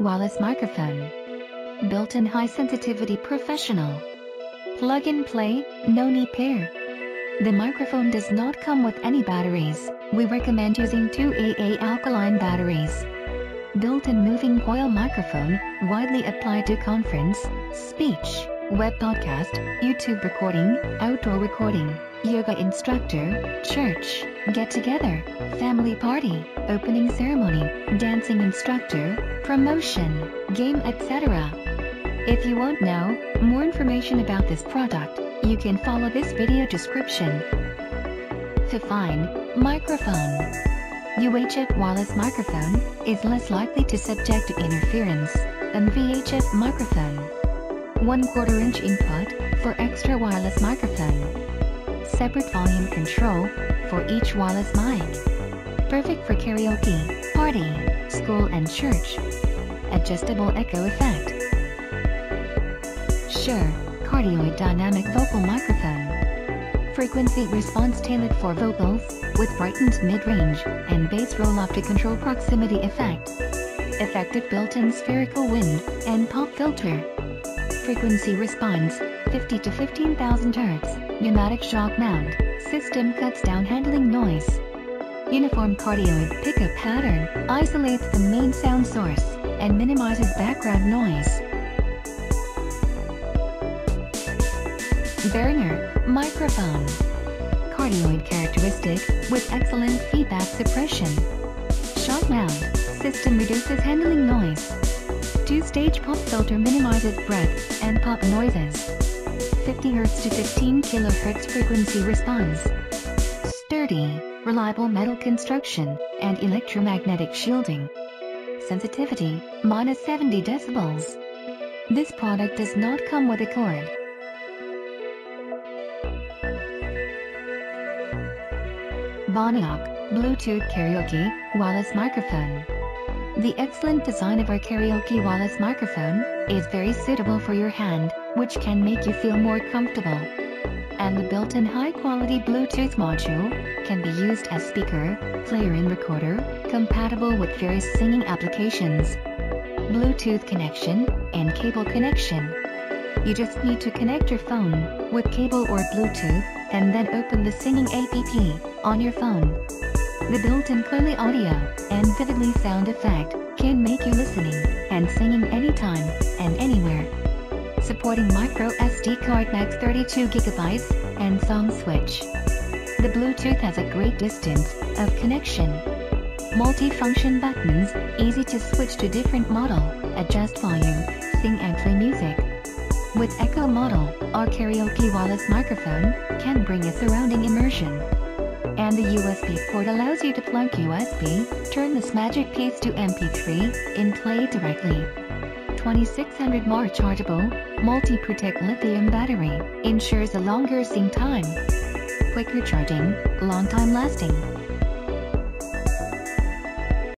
wireless microphone. Built-in high-sensitivity professional. Plug and play, no need pair. The microphone does not come with any batteries. We recommend using two AA alkaline batteries. Built-in moving coil microphone, widely applied to conference, speech, web podcast, YouTube recording, outdoor recording, yoga instructor, church, get-together, family party, opening ceremony, dancing instructor, promotion, game etc. If you want know more information about this product, you can follow this video description. Fifine microphone. UHF wireless microphone is less likely to subject to interference than VHF microphone. 1 quarter inch input for extra wireless microphone. Separate volume control for each wireless mic. Perfect for karaoke, party, school and church. Adjustable echo effect. Shure, cardioid dynamic vocal microphone. Frequency response tailored for vocals, with brightened mid-range and bass roll-off to control proximity effect. Effective built-in spherical wind and pop filter. Frequency response, 50 to 15,000 Hz, pneumatic shock mount, system cuts down handling noise. Uniform cardioid pickup pattern, isolates the main sound source, and minimizes background noise. Behringer microphone. Cardioid characteristic with excellent feedback suppression. Shock mount system reduces handling noise. Two-stage pop filter minimizes breath and pop noises. 50 Hz to 15 kHz frequency response. Sturdy, reliable metal construction, and electromagnetic shielding. Sensitivity, minus 70 decibels. This product does not come with a cord. BONAOK, Bluetooth Karaoke, Wireless Microphone. The excellent design of our karaoke wireless microphone is very suitable for your hand, which can make you feel more comfortable. And the built-in high-quality Bluetooth module can be used as speaker, player and recorder, compatible with various singing applications. Bluetooth connection and cable connection. You just need to connect your phone with cable or Bluetooth and then open the singing app on your phone. The built-in clearly audio and vividly sound effect can make you listening and singing anytime and anywhere. Supporting micro SD card max 32 gigabytes and song switch. The Bluetooth has a great distance of connection. Multi-function buttons, easy to switch to different model, adjust volume, sing and play music. With Echo model, our karaoke wireless microphone can bring a surrounding immersion. And the USB port allows you to plug USB, turn this magic piece to MP3, and play directly. 2600 mAh chargeable, multi-protect lithium battery, ensures a longer sing time. Quicker charging, long time lasting.